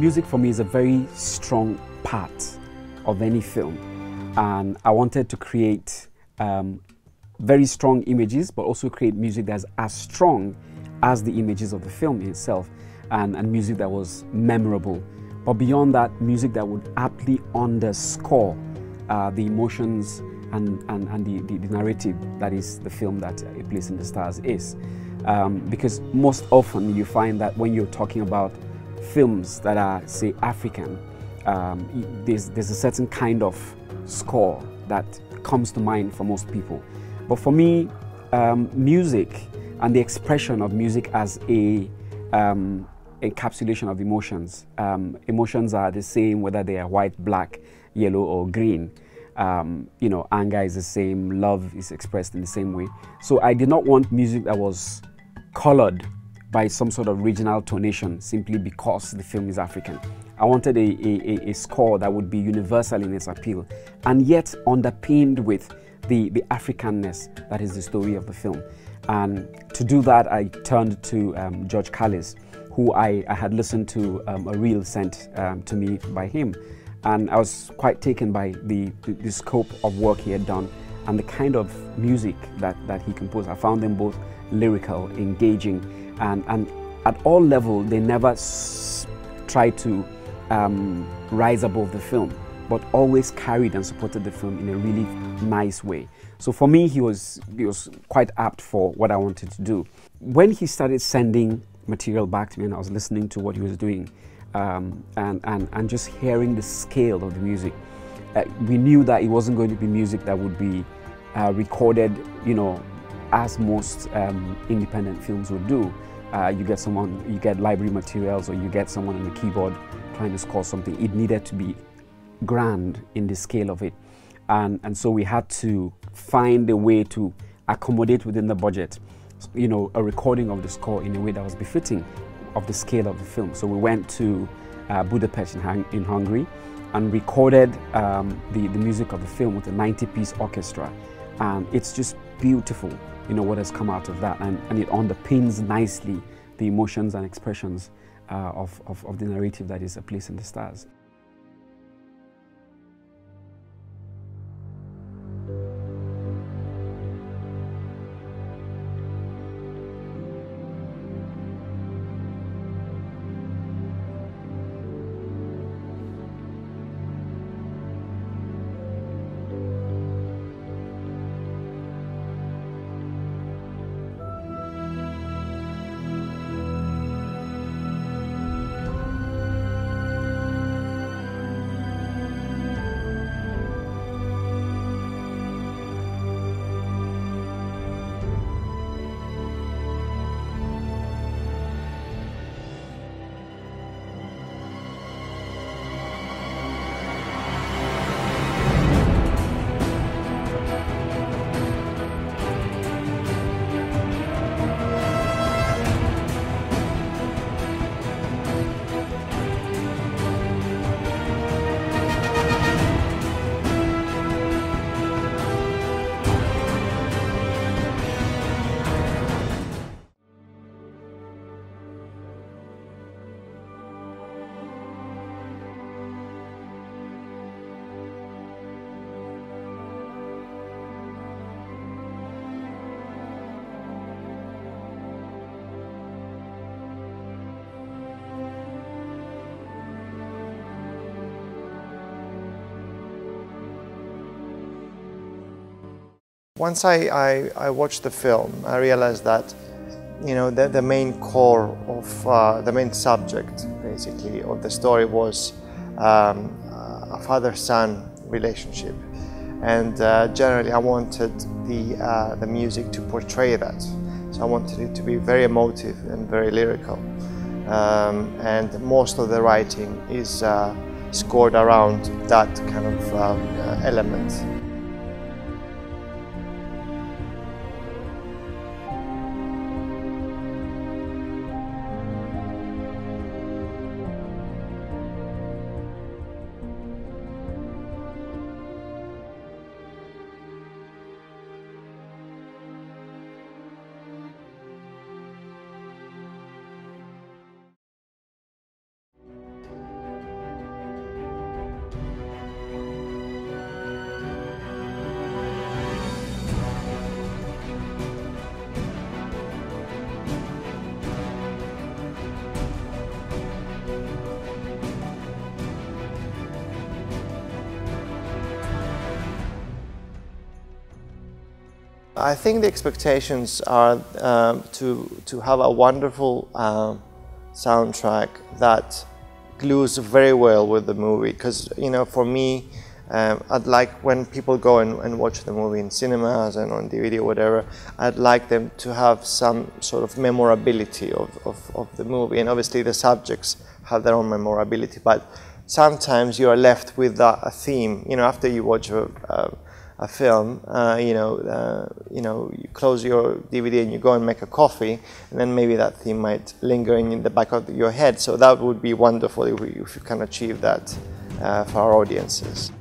music for me is a very strong part of any film, and I wanted to create um, very strong images, but also create music that's as strong as the images of the film itself, and, and music that was memorable. But beyond that, music that would aptly underscore uh, the emotions and, and, and the, the, the, narrative that is the film that A Place in the Stars is. Um, because most often you find that when you're talking about films that are, say, African, um, there's, there's a certain kind of score that comes to mind for most people. But for me, um, music and the expression of music as a um, encapsulation of emotions. Um, emotions are the same whether they are white, black, yellow, or green. Um, you know, anger is the same, love is expressed in the same way. So I did not want music that was colored by some sort of regional tonation simply because the film is African. I wanted a, a, a, score that would be universal in its appeal and yet underpinned with the, the Africanness that is the story of the film. And to do that, I turned to um, George Kallis, who I, I, had listened to um, a reel sent um, to me by him. And I was quite taken by the, the, the, scope of work he had done and the kind of music that, that he composed. I found them both lyrical, engaging, and, and at all level, they never tried to um, rise above the film, but always carried and supported the film in a really nice way. So for me, he was, he was quite apt for what I wanted to do. When he started sending material back to me and I was listening to what he was doing um, and, and, and just hearing the scale of the music, uh, we knew that it wasn't going to be music that would be uh, recorded, you know, as most um, independent films would do. Uh, you get someone, you get library materials, or you get someone on the keyboard trying to score something. It needed to be grand in the scale of it, and and so we had to find a way to accommodate within the budget, you know, a recording of the score in a way that was befitting of the scale of the film. So we went to uh, Budapest in, in, Hungary and recorded um, the, the music of the film with a 90-piece orchestra. And it's just beautiful you know, what has come out of that. And, and it underpins nicely the emotions and expressions uh, of, of, of the narrative that is A Place in the Stars. Once I, I, I, watched the film, I realized that you know the, the main core of uh, the main subject basically of the story was um, a father-son relationship, and uh, generally I wanted the uh, the music to portray that. So I wanted it to be very emotive and very lyrical, um, and most of the writing is uh, scored around that kind of um, element. I think the expectations are um, to, to have a wonderful um, soundtrack that glues very well with the movie. Because, you know, for me, um, I'd like when people go and, and, watch the movie in cinemas and on DVD or whatever, I'd like them to have some sort of memorability of, of, of the movie. And obviously the subjects have their own memorability, but sometimes you are left with a, a theme. You know, after you watch a, a, a film, uh, you know, uh, you know, you close your DVD and you go and make a coffee, and then maybe that theme might linger in the back of your head. So that would be wonderful if, we, you can achieve that uh, for our audiences.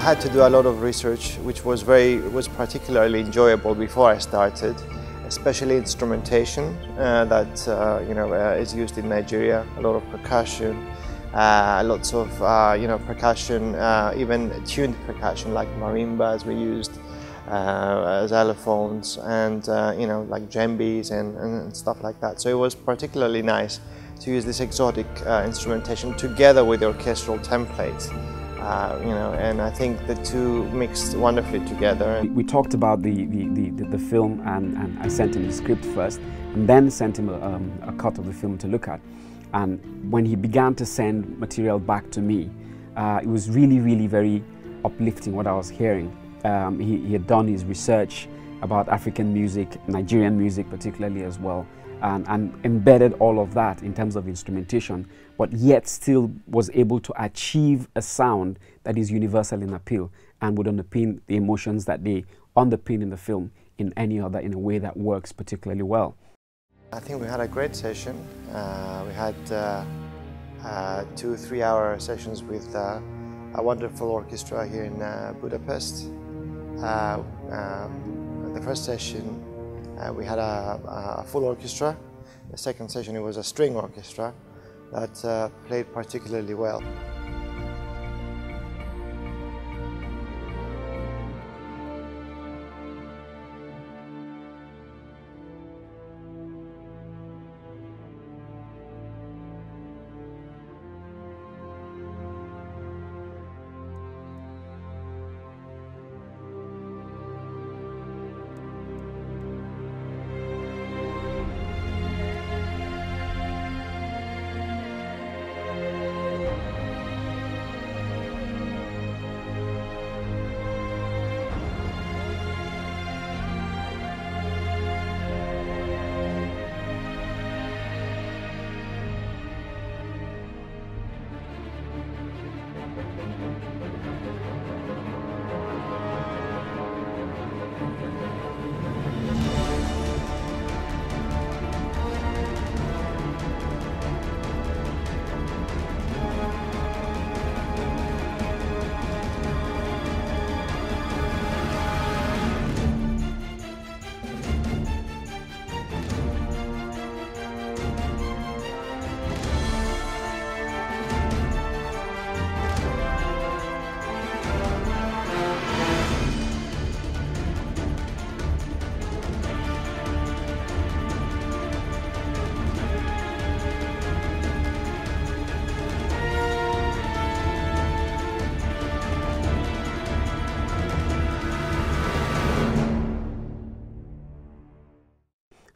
Had to do a lot of research, which was very was particularly enjoyable before I started, especially instrumentation uh, that uh, you know uh, is used in Nigeria. A lot of percussion, uh, lots of uh, you know percussion, uh, even tuned percussion like marimbas we used, xylophones, and you know like djembes and, and stuff like that. So it was particularly nice to use this exotic instrumentation together with the orchestral templates. Uh, you know, and I think the two mixed wonderfully together. We talked about the, the, the, the film and, and I sent him the script first and then sent him a, um, a, cut of the film to look at. And when he began to send material back to me, uh, it was really, really very uplifting what I was hearing. Um, he, he had done his research about African music, Nigerian music particularly as well and, and, embedded all of that in terms of instrumentation, but yet still was able to achieve a sound that is universal in appeal and would underpin the emotions that they underpin in the film in any other in a way that works particularly well. I think we had a great session. Uh, we had uh, uh, two three-hour sessions with uh, a wonderful orchestra here in uh, Budapest. Uh, um, the first session uh, we had a, a, full orchestra. The second session it was a string orchestra that uh, played particularly well.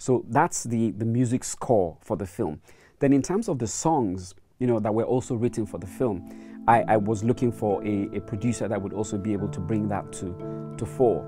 So that's the, the music score for the film. Then in terms of the songs, you know, that were also written for the film. I, I was looking for a, a, producer that would also be able to bring that to, to fore.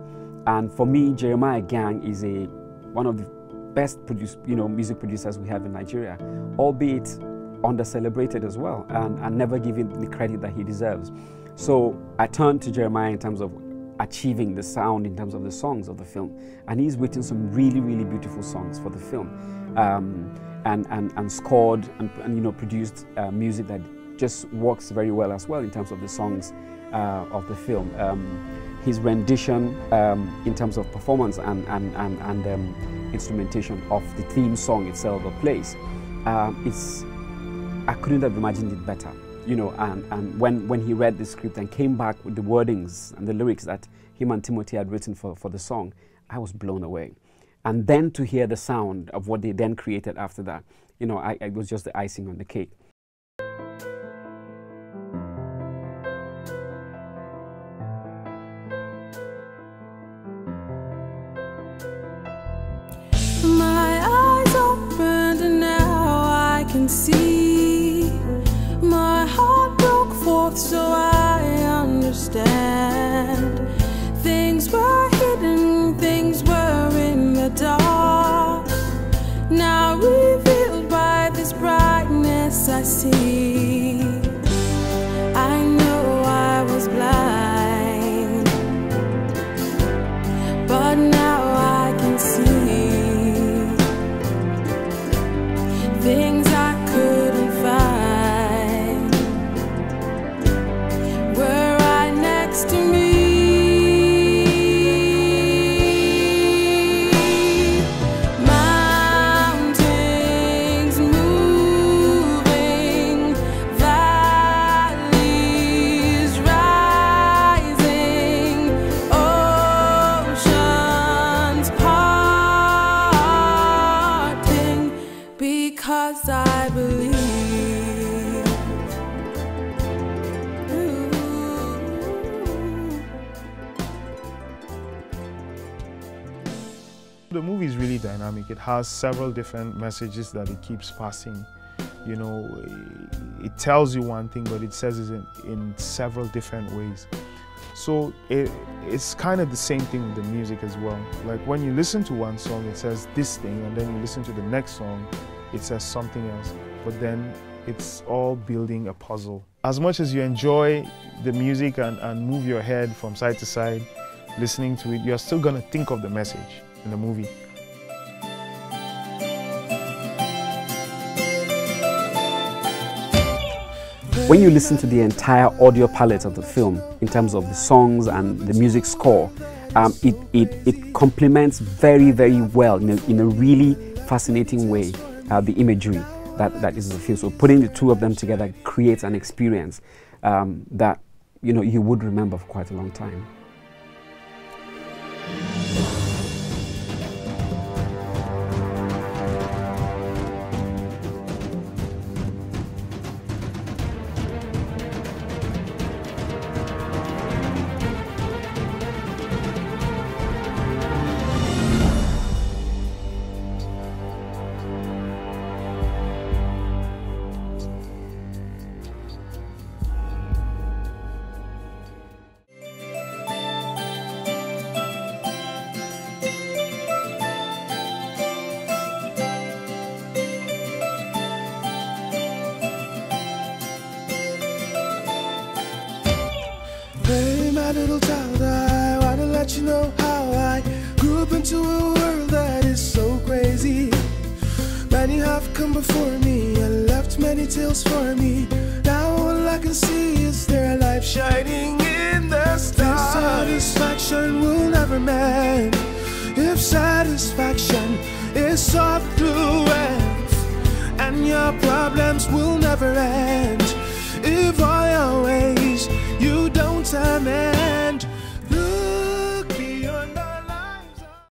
And for me, Jeremiah Gyang is a one of the best produce, you know, music producers we have in Nigeria, albeit under celebrated as well and, and never given the credit that he deserves. So I turned to Jeremiah in terms of achieving the sound in terms of the songs of the film. And he's written some really, really beautiful songs for the film um, and, and, and scored and, and you know, produced uh, music that just works very well as well in terms of the songs uh, of the film. Um, his rendition um, in terms of performance and, and, and, and um, instrumentation of the theme song itself, the place, uh, it's, I couldn't have imagined it better you know, and, and when, when he read the script and came back with the wordings and the lyrics that him and Timothy had written for, for the song, I was blown away. And then to hear the sound of what they then created after that, you know, I, it was just the icing on the cake. Understand. Things were hidden, things were in the dark. Now revealed by this brightness, I see. Dynamic. It has several different messages that it keeps passing. You know, it tells you one thing, but it says it in, in several different ways. So it, it's kind of the same thing with the music as well. Like when you listen to one song, it says this thing, and then you listen to the next song, it says something else. But then it's all building a puzzle. As much as you enjoy the music and, and move your head from side to side, listening to it, you're still gonna think of the message in the movie. When you listen to the entire audio palette of the film, in terms of the songs and the music score, um, it, it, it complements very, very well in a, in a really fascinating way uh, the imagery that, that is the film. So putting the two of them together creates an experience um, that you know you would remember for quite a long time. Before me and left many tales for me. Now all I can see is their life shining in the stars. If satisfaction will never mend, if satisfaction is sought through wealth, and your problems will never end. If all your ways you don't turn